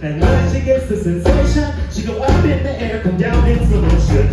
And when she gets the sensation, she go up in the air, come down in solution.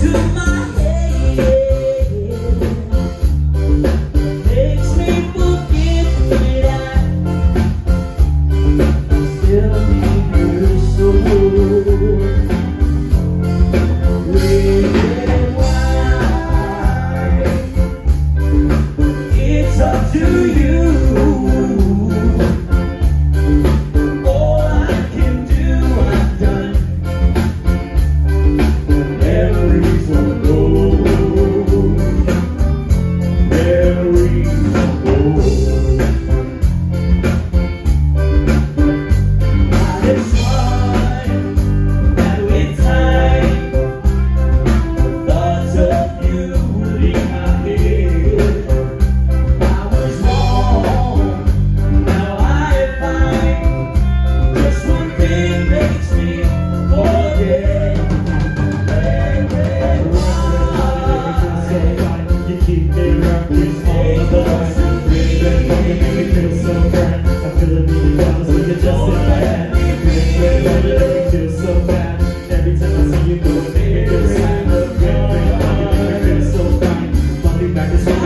to my cuidar dessa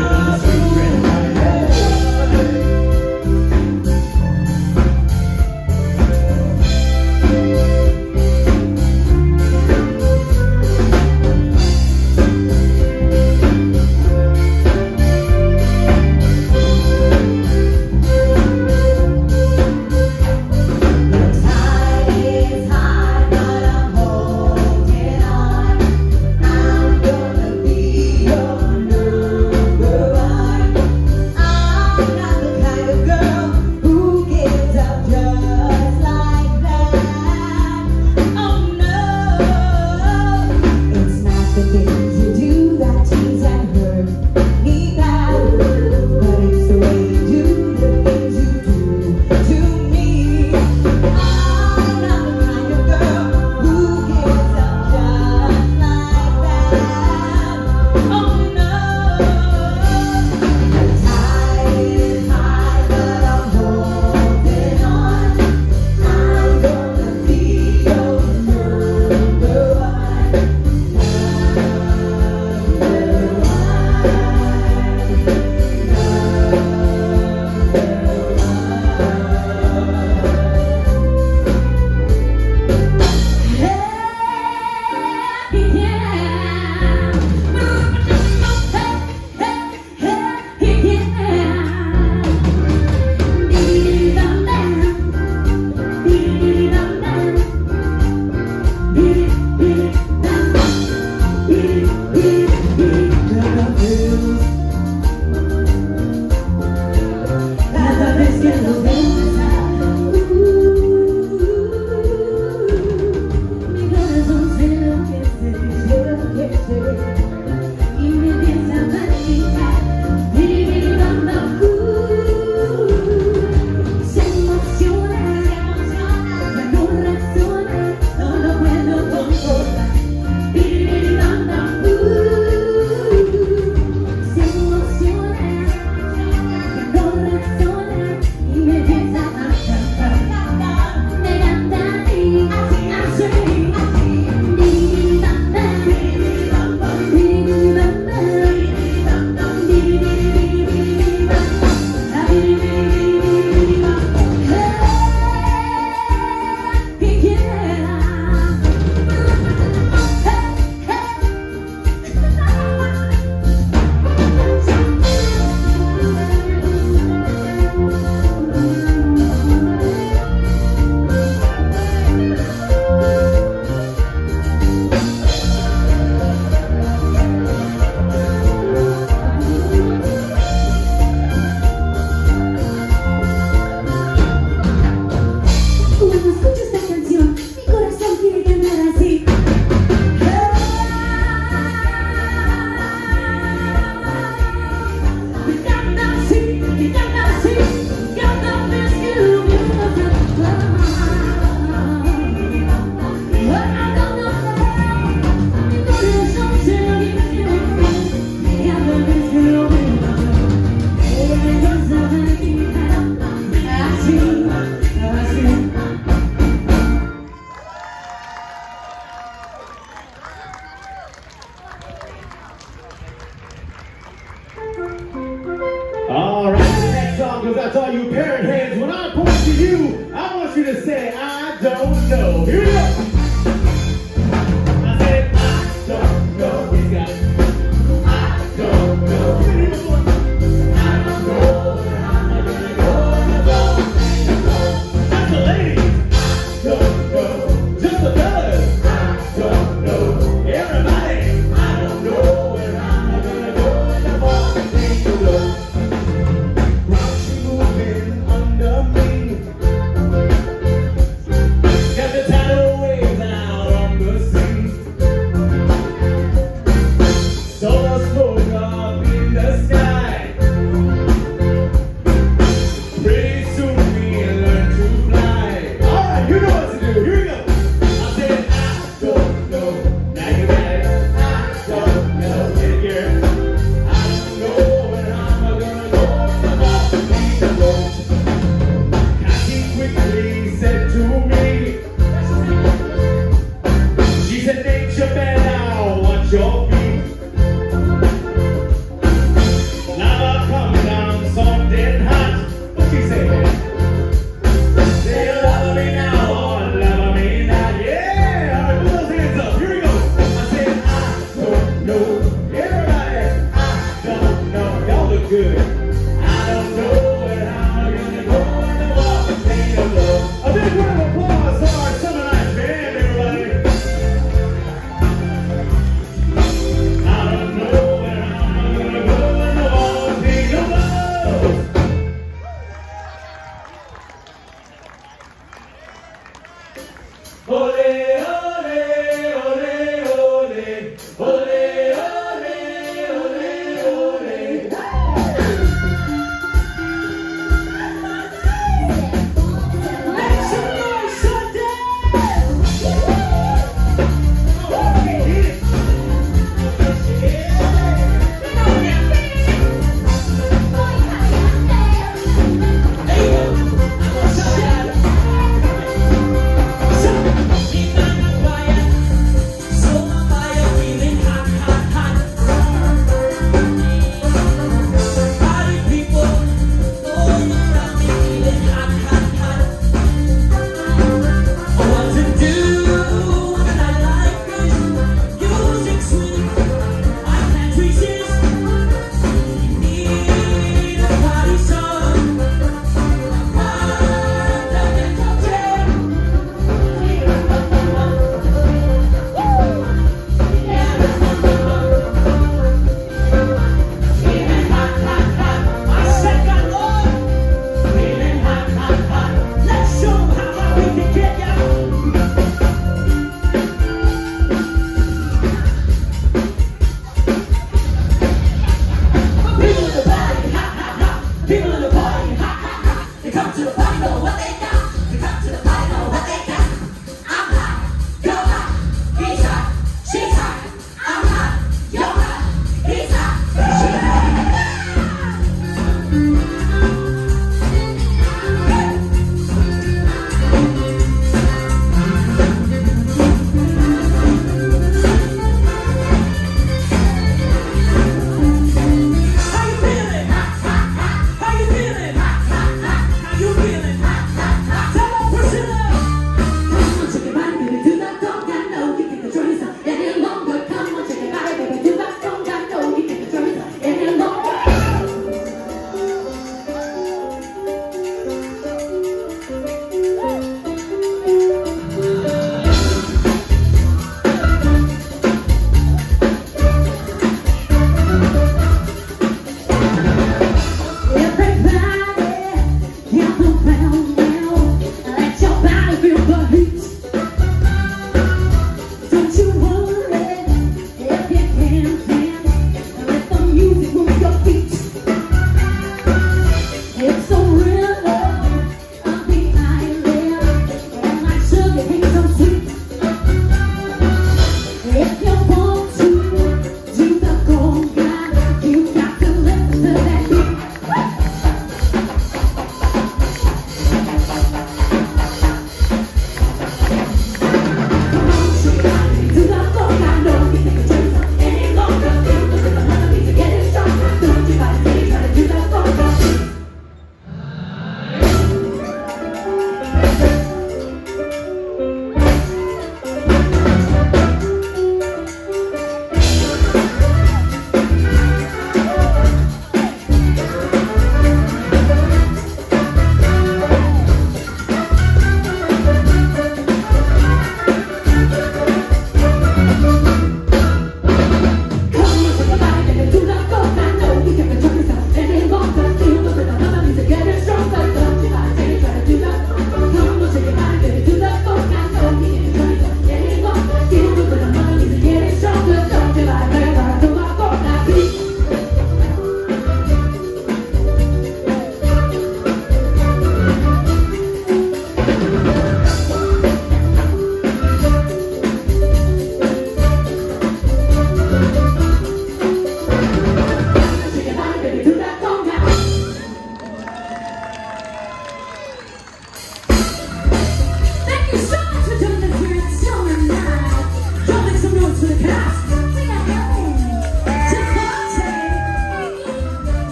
Thank you.